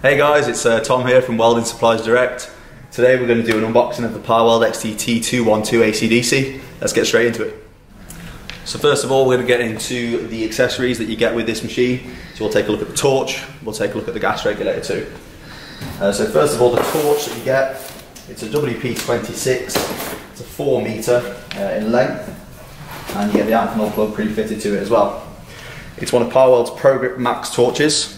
Hey guys, it's uh, Tom here from Welding Supplies Direct. Today we're going to do an unboxing of the Parweld XT-T212 AC/DC. Let's get straight into it. So first of all we're going to get into the accessories that you get with this machine. So we'll take a look at the torch, we'll take a look at the gas regulator too. Uh, so first of all the torch that you get, it's a WP26, it's a 4 metre uh, in length and you get the Amphenol plug pre-fitted to it as well. It's one of Parweld's ProGrip Max torches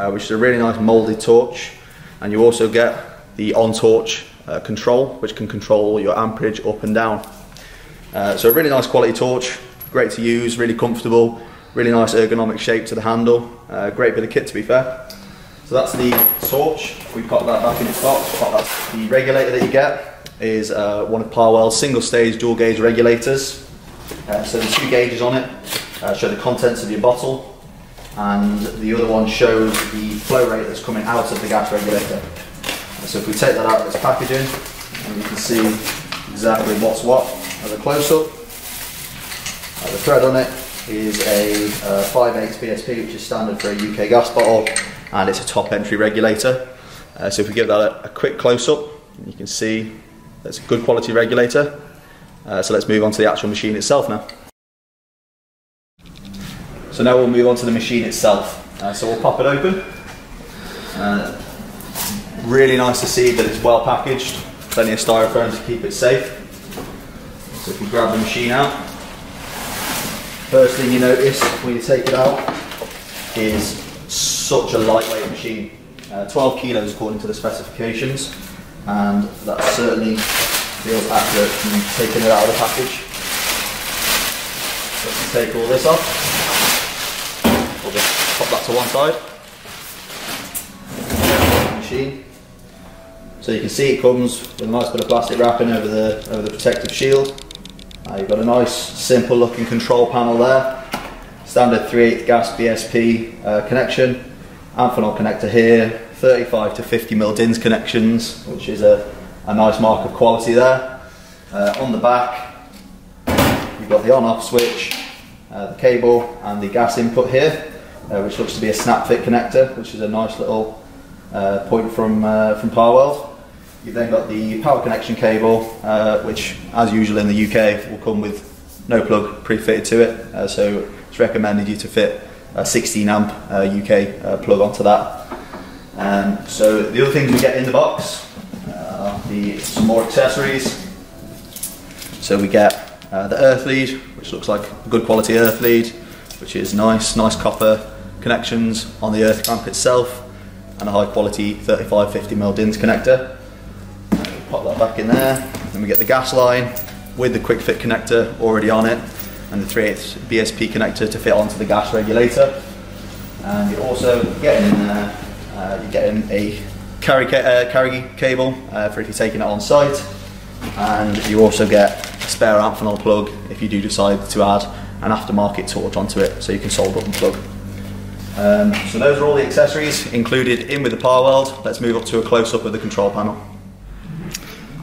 uh, which is a really nice moulded torch. And you also get the on torch uh, control, which can control your amperage up and down. Uh, so a really nice quality torch, great to use, really comfortable, really nice ergonomic shape to the handle. Uh, great bit of kit to be fair. So that's the torch. We pop that back in its box. That's the regulator that you get is uh, one of Parweld's single stage dual gauge regulators. Uh, so the two gauges on it show the contents of your bottle and the other one shows the flow rate that's coming out of the gas regulator. So if we take that out of its packaging, you can see exactly what's what as a close-up. Uh, the thread on it is a uh, 5/8 BSP, which is standard for a UK gas bottle, and it's a top entry regulator. Uh, so if we give that a, a quick close-up, you can see that's a good quality regulator. Uh, so let's move on to the actual machine itself now. So now we'll move on to the machine itself. Uh, so we'll pop it open. Uh, really nice to see that it's well packaged, plenty of styrofoam to keep it safe. So if you grab the machine out, first thing you notice when you take it out is such a lightweight machine. Uh, 12 kilos according to the specifications and that certainly feels accurate from taking it out of the package. Let's take all this off. We'll just pop that to one side. Machine. So you can see it comes with a nice bit of plastic wrapping over the over the protective shield. Uh, you've got a nice simple looking control panel there. Standard 3/8 gas BSP uh, connection. Amphenol connector here. 35 to 50 mil DINS connections, which is a, a nice mark of quality there. Uh, on the back, you've got the on-off switch, uh, the cable and the gas input here uh, which looks to be a snap fit connector, which is a nice little uh, point from, uh, from Parweld. You've then got the power connection cable, uh, which as usual in the UK will come with no plug pre-fitted to it, uh, so it's recommended you to fit a 16 amp UK plug onto that. Um, so the other things we get in the box are the, some more accessories. So we get uh, the earth lead, which looks like a good quality earth lead, which is nice, nice copper connections on the earth clamp itself and a high quality 3550mm DINS connector. Pop that back in there. Then we get the gas line with the quick fit connector already on it and the 3 8 BSP connector to fit onto the gas regulator. And you're also getting in there, uh, you're getting a carry, ca uh, carry cable uh, for if you're taking it on site. And you also get a spare Amphenol plug if you do decide to add an aftermarket torch onto it so you can solder and plug. Um, so those are all the accessories included in with the Parweld. Let's move up to a close-up of the control panel.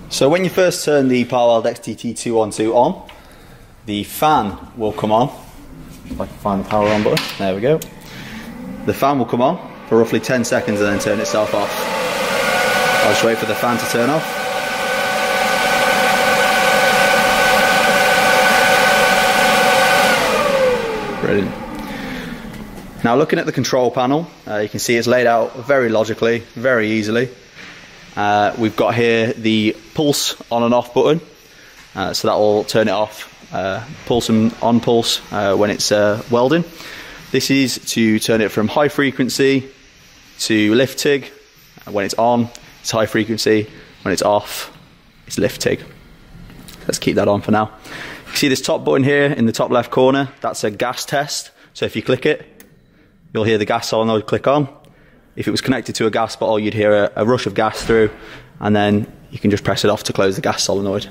So when you first turn the Parweld XT-T212 on, the fan will come on. If I can find the power on button, there we go. The fan will come on for roughly 10 seconds and then turn itself off. I'll just wait for the fan to turn off. Brilliant. Now looking at the control panel, uh, you can see it's laid out very logically, very easily. Uh, we've got here the pulse on and off button, uh, so that will turn it off, uh, pulse and on pulse uh, when it's uh, welding. This is to turn it from high frequency to lift TIG. When it's on, it's high frequency. When it's off, it's lift TIG. Let's keep that on for now. You see this top button here in the top left corner? That's a gas test. So if you click it, you'll hear the gas solenoid click on. If it was connected to a gas bottle, you'd hear a, a rush of gas through, and then you can just press it off to close the gas solenoid.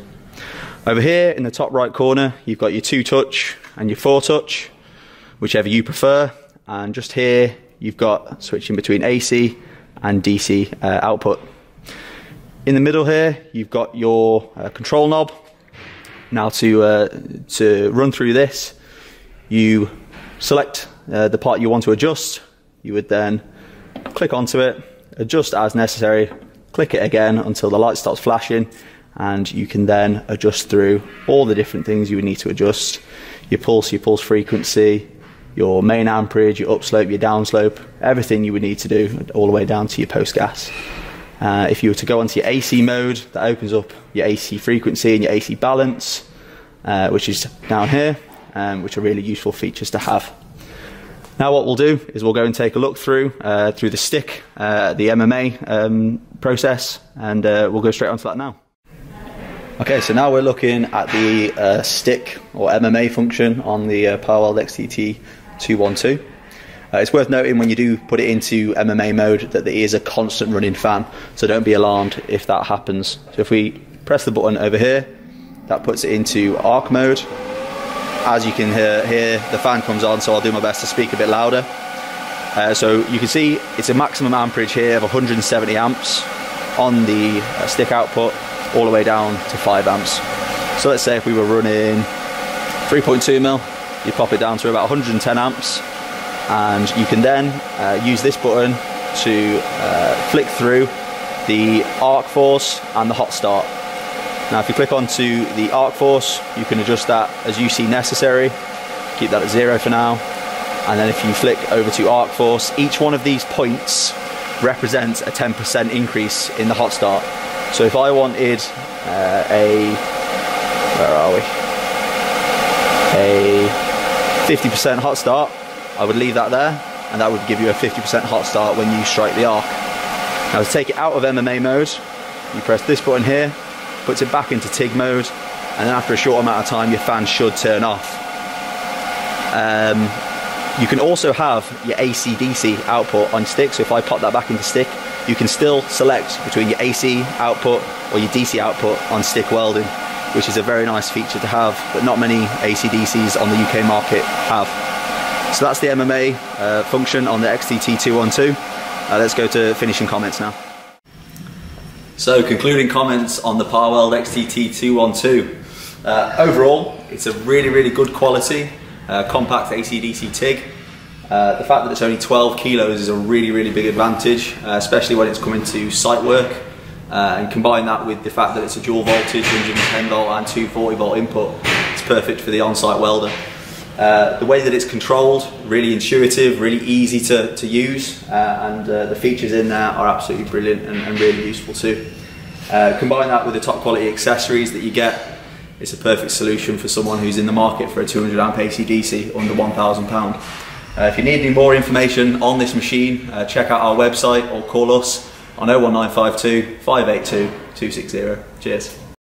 Over here in the top right corner, you've got your two touch and your four touch, whichever you prefer. And just here, you've got switching between AC and DC uh, output. In the middle here, you've got your uh, control knob. Now to, uh, to run through this, you select uh, the part you want to adjust. You would then click onto it adjust as necessary, click it again until the light stops flashing, and you can then adjust through all the different things you would need to adjust your pulse, your pulse frequency, your main amperage, your upslope, your downslope, everything you would need to do all the way down to your post gas. Uh, if you were to go onto your AC mode, that opens up your AC frequency and your AC balance, uh, which is down here, um, which are really useful features to have. Now what we'll do is we'll go and take a look through uh, through the stick, uh, the MMA um, process, and uh, we'll go straight onto that now. Okay, so now we're looking at the uh, stick or MMA function on the uh, Parweld XTT 212. Uh, it's worth noting when you do put it into MMA mode that there is a constant running fan, so don't be alarmed if that happens. So if we press the button over here, that puts it into arc mode. As you can hear here, the fan comes on, so I'll do my best to speak a bit louder. Uh, so you can see it's a maximum amperage here of 170 amps on the uh, stick output, all the way down to 5 amps. So let's say if we were running 3.2 mil, you pop it down to about 110 amps, and you can then uh, use this button to uh, flick through the arc force and the hot start. Now if you click onto the arc force you can adjust that as you see necessary, keep that at zero for now and then if you flick over to arc force each one of these points represents a 10% increase in the hot start. So if I wanted uh, a, where are we? A 50% hot start I would leave that there and that would give you a 50% hot start when you strike the arc. Now to take it out of MMA mode, you press this button here, puts it back into TIG mode, and then after a short amount of time your fan should turn off. Um, you can also have your AC-DC output on stick, so if I pop that back into stick, you can still select between your AC output or your DC output on stick welding, which is a very nice feature to have, but not many AC-DCs on the UK market have. So that's the MMA uh, function on the XTT212. Uh, let's go to finishing comments now. So concluding comments on the Parweld XTT212. Uh, overall, it's a really, really good quality, uh, compact AC/DC TIG. Uh, the fact that it's only 12 kilos is a really, really big advantage, uh, especially when it's coming to site work. and combine that with the fact that it's a dual voltage, 110 volt and 240 volt input, it's perfect for the on-site welder. Uh, the way that it's controlled, really intuitive, really easy to, to use, uh, and uh, the features in there are absolutely brilliant and, and really useful too. Uh, combine that with the top quality accessories that you get, it's a perfect solution for someone who's in the market for a 200 amp AC/DC under £1,000. Uh, if you need any more information on this machine, check out our website or call us on 01952 582 260. Cheers.